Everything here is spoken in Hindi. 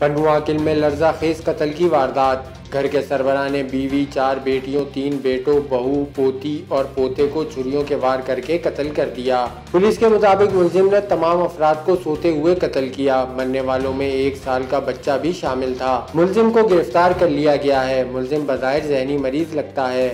पंडुआ किल में लर्जा खेज कत्ल की वारदात। घर के सरबरा ने बीवी, चार बेटियों, तीन बेटों, बहू, पोती और पोते को छुरियों के वार करके कत्ल कर दिया। पुलिस के मुताबिक मुलजिम ने तमाम अफराद को सोते हुए कत्ल किया। मरने वालों में एक साल का बच्चा भी शामिल था। मुलजिम को गिरफ़्तार कर लिया गया है। मुलजिम बजाय जहनी मरीज़ लगता है।